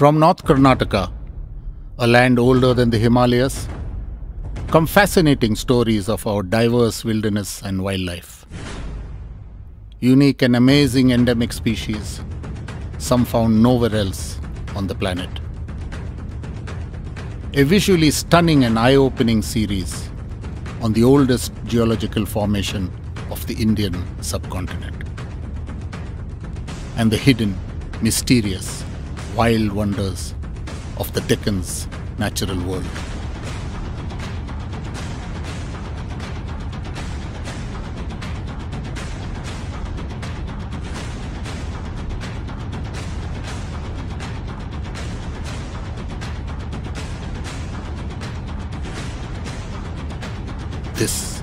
From North Karnataka, a land older than the Himalayas, come fascinating stories of our diverse wilderness and wildlife. Unique and amazing endemic species, some found nowhere else on the planet. A visually stunning and eye opening series on the oldest geological formation of the Indian subcontinent. And the hidden, mysterious, wild wonders of the Deccan's natural world. This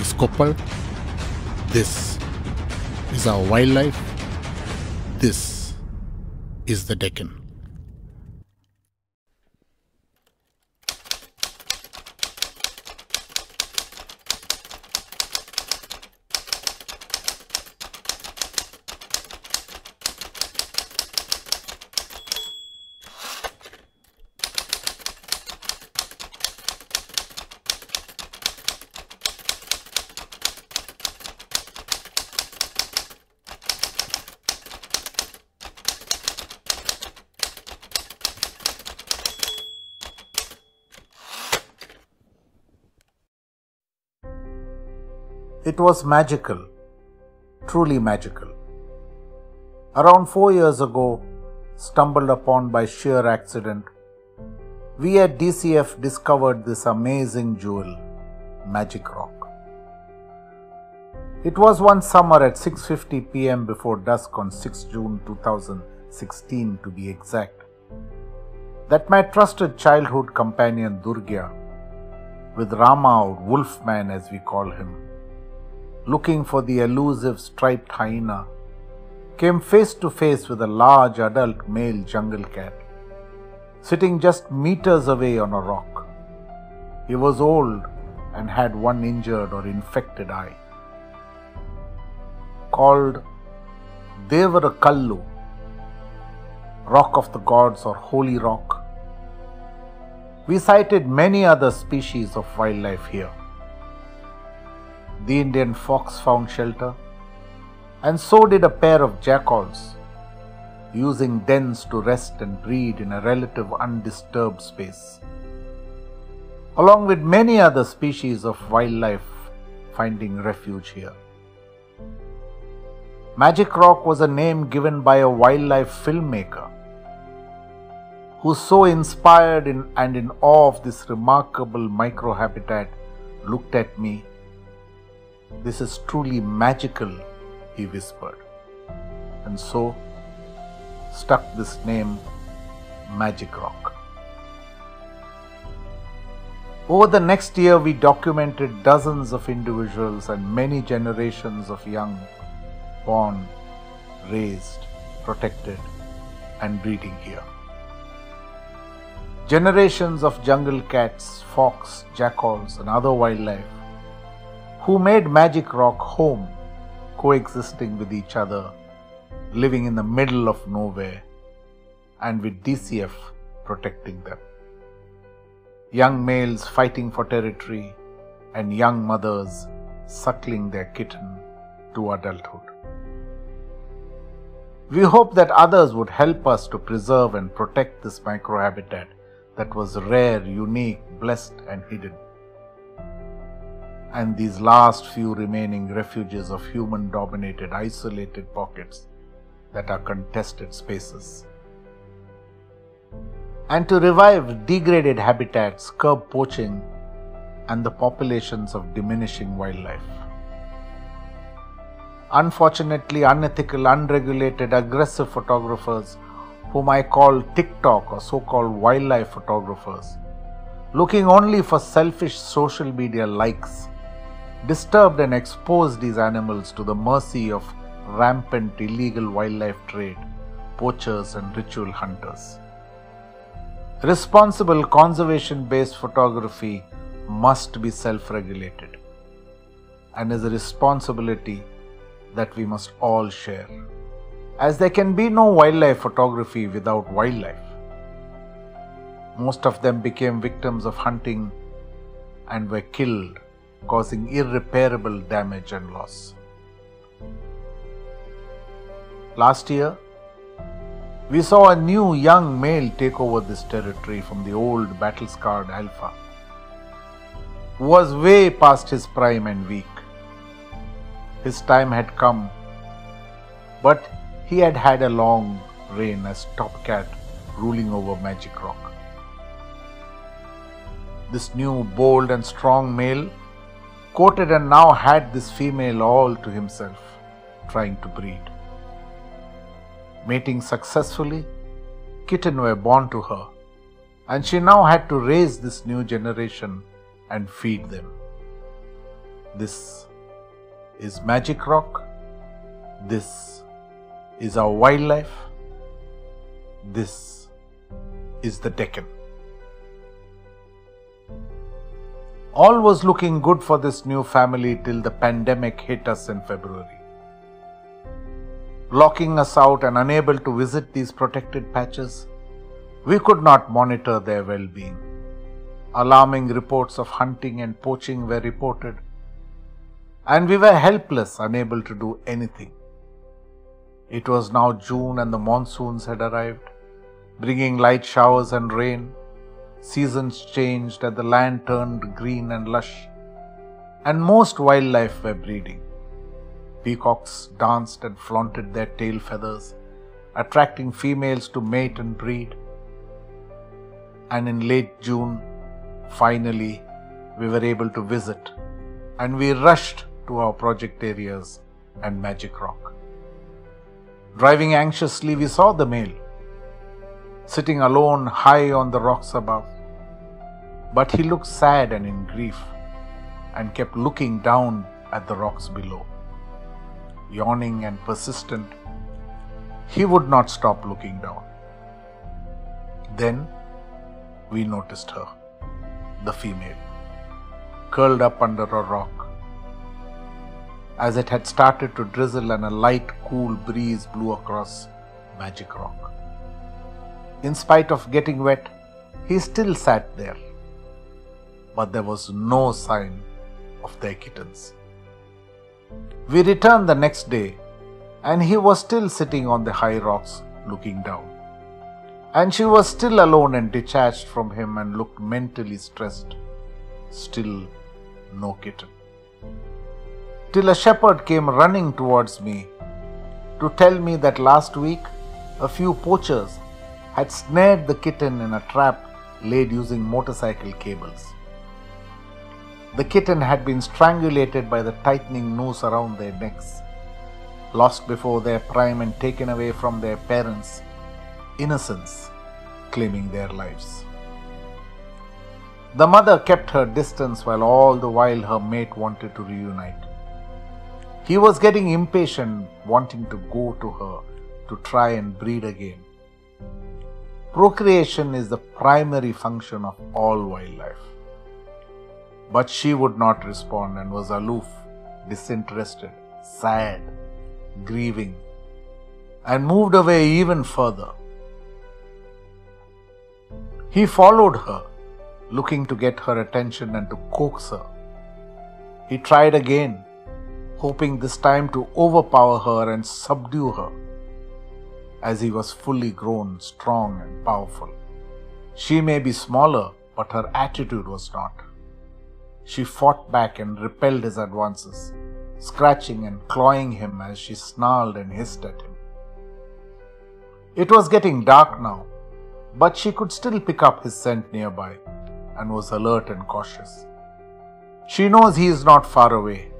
is Koppal. This is our wildlife. This is the Deccan. It was magical, truly magical. Around four years ago, stumbled upon by sheer accident, we at DCF discovered this amazing jewel, Magic Rock. It was one summer at 6:50 p.m. before dusk on 6 June 2016 to be exact that my trusted childhood companion Durgya with Rama or Wolfman as we call him looking for the elusive striped hyena, came face to face with a large adult male jungle cat, sitting just meters away on a rock. He was old and had one injured or infected eye. Called Devarakallu, rock of the gods or holy rock. We sighted many other species of wildlife here the Indian fox found shelter, and so did a pair of jackals, using dens to rest and breed in a relative undisturbed space, along with many other species of wildlife finding refuge here. Magic Rock was a name given by a wildlife filmmaker who, so inspired in, and in awe of this remarkable microhabitat, looked at me this is truly magical, he whispered, and so stuck this name Magic Rock. Over the next year, we documented dozens of individuals and many generations of young born, raised, protected, and breeding here. Generations of jungle cats, fox, jackals, and other wildlife who made Magic Rock home, coexisting with each other, living in the middle of nowhere, and with DCF protecting them. Young males fighting for territory, and young mothers suckling their kitten to adulthood. We hope that others would help us to preserve and protect this microhabitat that was rare, unique, blessed, and hidden and these last few remaining refuges of human dominated isolated pockets that are contested spaces. And to revive degraded habitats, curb poaching, and the populations of diminishing wildlife. Unfortunately, unethical, unregulated, aggressive photographers, whom I call TikTok or so called wildlife photographers, looking only for selfish social media likes disturbed and exposed these animals to the mercy of rampant illegal wildlife trade, poachers, and ritual hunters. Responsible conservation based photography must be self regulated and is a responsibility that we must all share. as there can be no wildlife photography without wildlife. Most of them became victims of hunting and were killed, causing irreparable damage and loss. Last year, we saw a new young male take over this territory from the old battle scarred alpha, who was way past his prime and weak. His time had come, but he had had a long reign as top cat ruling over Magic Rock. This new, bold, and strong male courted and now had this female all to himself, trying to breed. Mating successfully, kitten were born to her, and she now had to raise this new generation and feed them. This is Magic Rock. This is our wildlife. This is the Deccan. All was looking good for this new family till the pandemic hit us in February. Locking us out and unable to visit these protected patches, we could not monitor their well being. Alarming reports of hunting and poaching were reported, and we were helpless, unable to do anything. It was now June and the monsoons had arrived, bringing light showers and rain Seasons changed and the land turned green and lush, and most wildlife were breeding. Peacocks danced and flaunted their tail feathers, attracting females to mate and breed. And in late June, finally, we were able to visit, and we rushed to our project areas and Magic Rock. Driving anxiously, we saw the male, sitting alone high on the rocks above. But he looked sad and in grief and kept looking down at the rocks below. Yawning and persistent, he would not stop looking down. Then we noticed her, the female, curled up under a rock. As it had started to drizzle and a light, cool breeze blew across Magic Rock. In spite of getting wet, he still sat there but there was no sign of their kittens. We returned the next day, and he was still sitting on the high rocks looking down. And she was still alone and detached from him and looked mentally stressed. Still no kitten. Till a shepherd came running towards me to tell me that last week a few poachers had snared the kitten in a trap laid using motorcycle cables. The kitten had been strangulated by the tightening noose around their necks, lost before their prime and taken away from their parents, innocence claiming their lives. The mother kept her distance while all the while her mate wanted to reunite. He was getting impatient, wanting to go to her to try and breed again. Procreation is the primary function of all wildlife. But she would not respond and was aloof, disinterested, sad, grieving, and moved away even further. He followed her, looking to get her attention and to coax her. He tried again, hoping this time to overpower her and subdue her, as he was fully grown, strong, and powerful. She may be smaller, but her attitude was not. She fought back and repelled his advances, scratching and clawing him as she snarled and hissed at him. It was getting dark now, but she could still pick up his scent nearby and was alert and cautious. She knows he is not far away.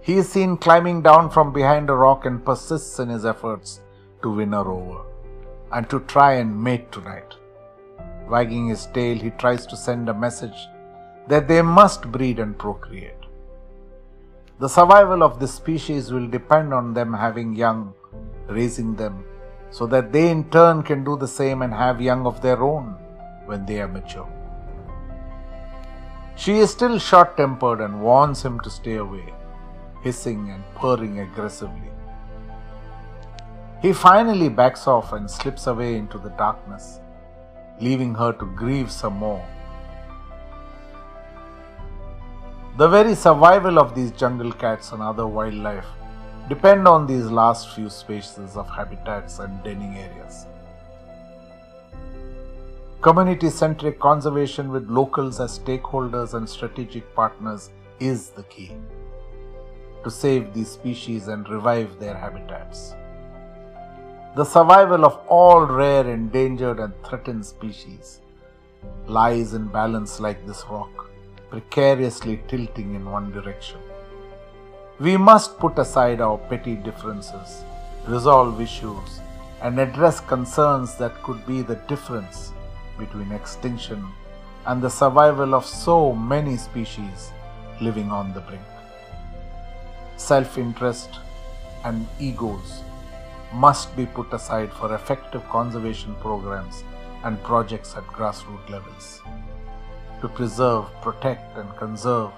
He is seen climbing down from behind a rock and persists in his efforts to win her over and to try and mate tonight. Wagging his tail, he tries to send a message that they must breed and procreate. The survival of this species will depend on them having young, raising them, so that they in turn can do the same and have young of their own when they are mature. She is still short tempered and warns him to stay away, hissing and purring aggressively. He finally backs off and slips away into the darkness, leaving her to grieve some more. The very survival of these jungle cats and other wildlife depend on these last few spaces of habitats and denning areas. Community centric conservation with locals as stakeholders and strategic partners is the key to save these species and revive their habitats. The survival of all rare, endangered, and threatened species lies in balance like this rock, precariously tilting in one direction. We must put aside our petty differences, resolve issues, and address concerns that could be the difference between extinction and the survival of so many species living on the brink. Self interest and egos must be put aside for effective conservation programs and projects at grassroots levels to preserve, protect, and conserve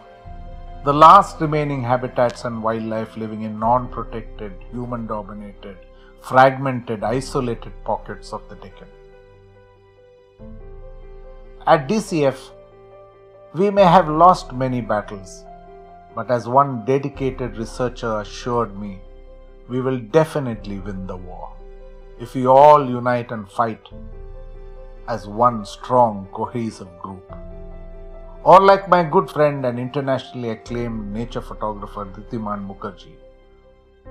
the last remaining habitats and wildlife living in non protected, human dominated, fragmented, isolated pockets of the Deccan. At DCF, we may have lost many battles, but as one dedicated researcher assured me, we will definitely win the war if we all unite and fight as one strong, cohesive group. Or, like my good friend and internationally acclaimed nature photographer Dhritiman Mukherjee,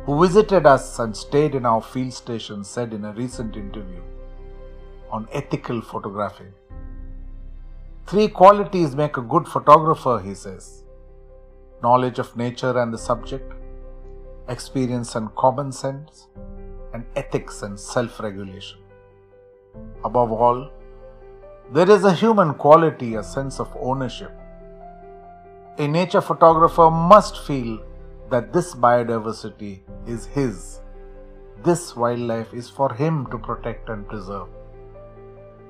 who visited us and stayed in our field station, said in a recent interview on ethical photographing Three qualities make a good photographer, he says knowledge of nature and the subject, experience and common sense, and ethics and self regulation. Above all, there is a human quality, a sense of ownership. A nature photographer must feel that this biodiversity is his. This wildlife is for him to protect and preserve,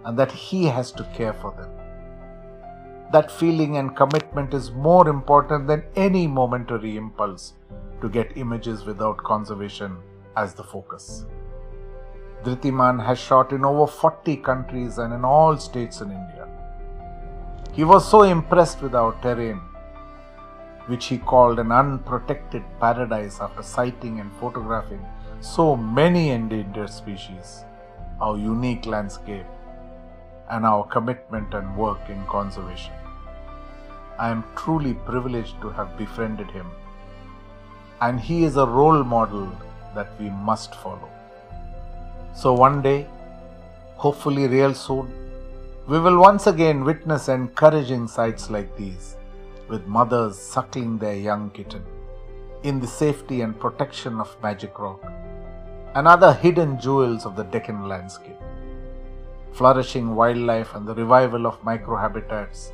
and that he has to care for them that feeling and commitment is more important than any momentary impulse to get images without conservation as the focus. Dhritiman has shot in over 40 countries and in all states in India. He was so impressed with our terrain, which he called an unprotected paradise after sighting and photographing so many endangered species, our unique landscape, and our commitment and work in conservation. I am truly privileged to have befriended him, and he is a role model that we must follow. So, one day, hopefully, real soon, we will once again witness encouraging sights like these, with mothers suckling their young kitten in the safety and protection of Magic Rock and other hidden jewels of the Deccan landscape flourishing wildlife and the revival of microhabitats,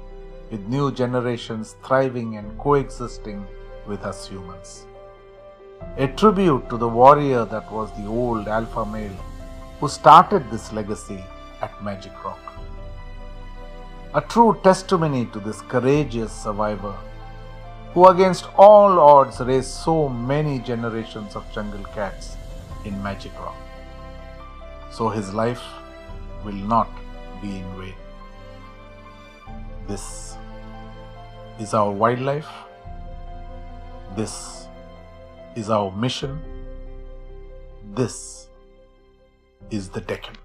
with new generations thriving and coexisting with us humans. A tribute to the warrior that was the old alpha male who started this legacy at Magic Rock. A true testimony to this courageous survivor who, against all odds, raised so many generations of jungle cats in Magic Rock. So his life will not be in vain. This is our wildlife. This is our mission. This is the Deccan.